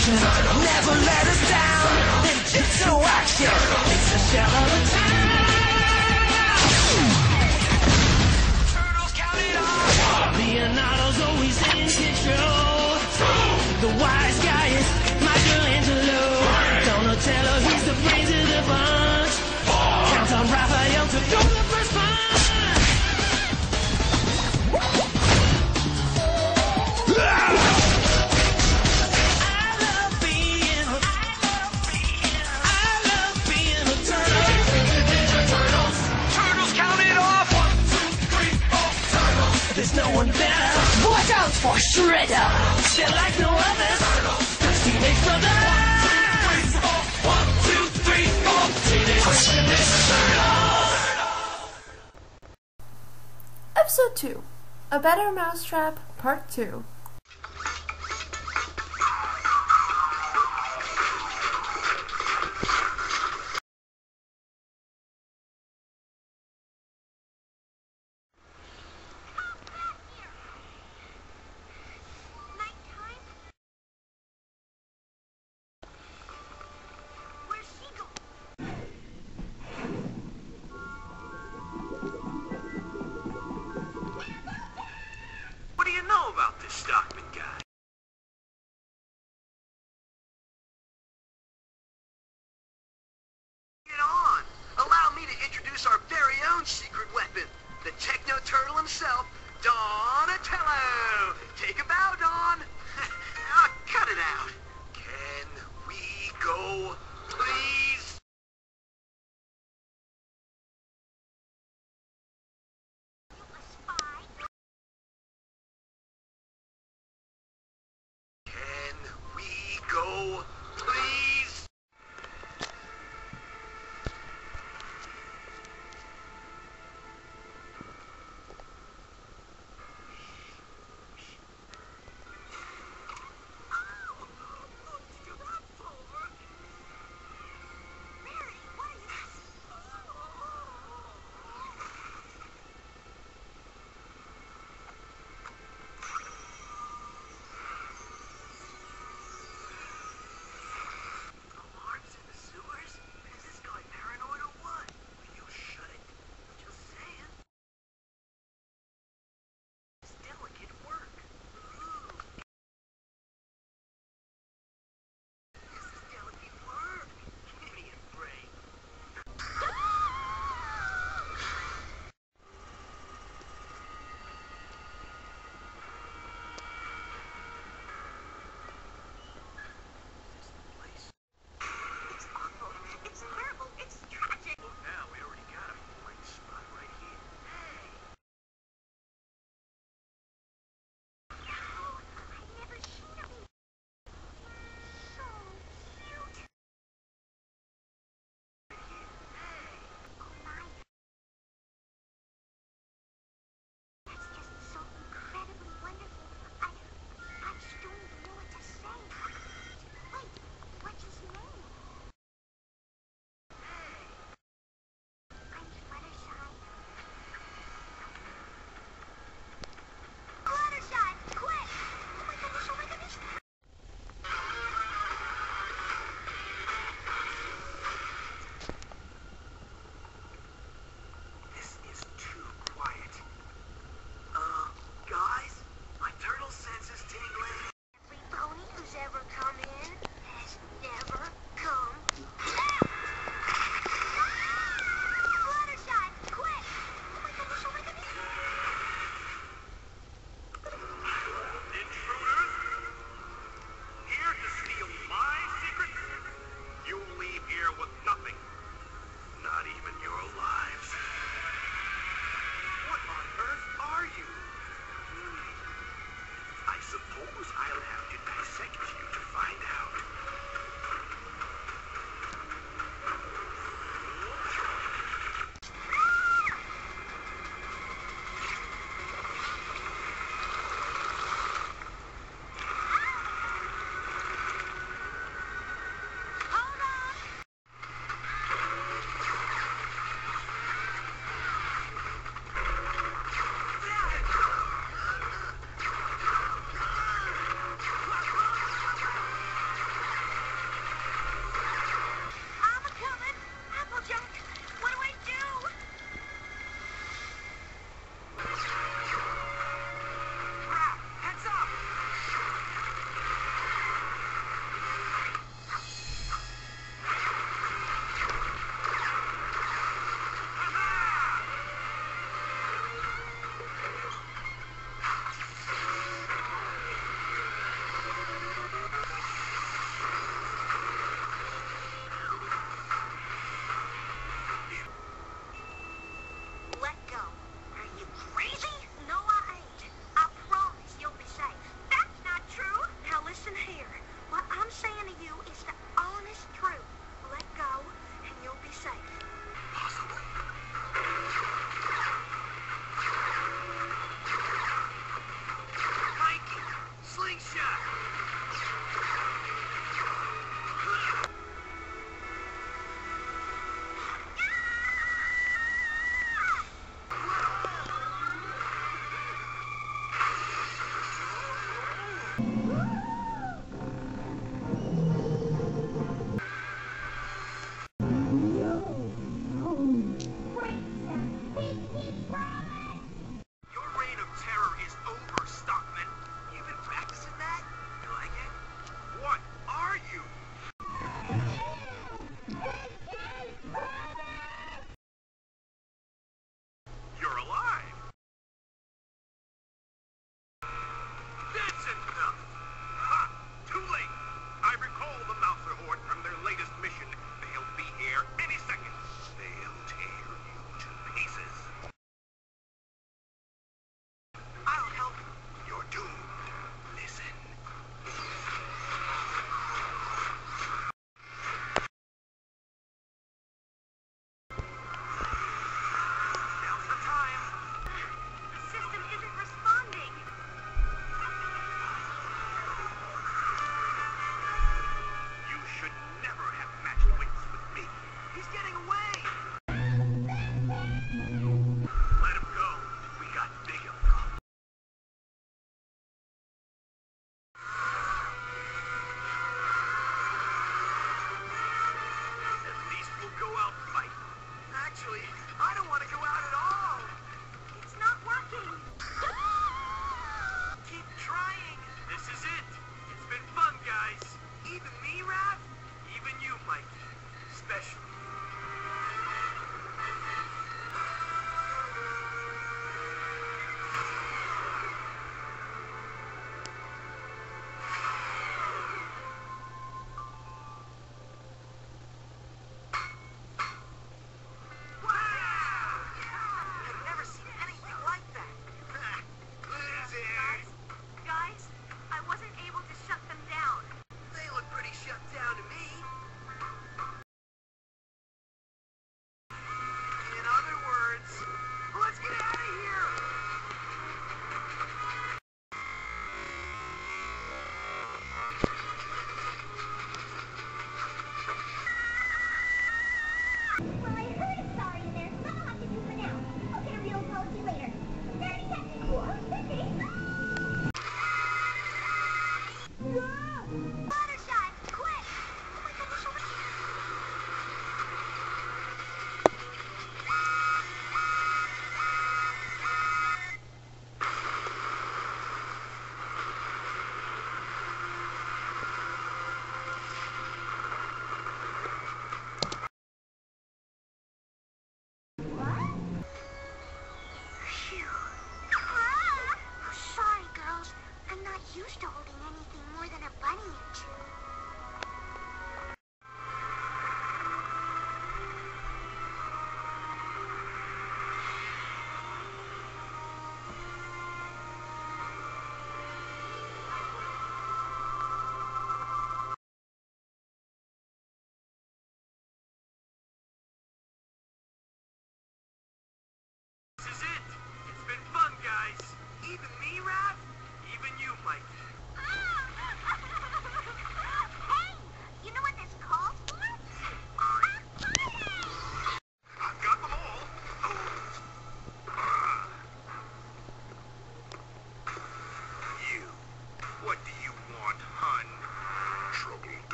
Never let us down. And get to action. Episode 2 A Better Mousetrap, Part 2 Woo!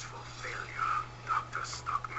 For failure, Dr. Stockman.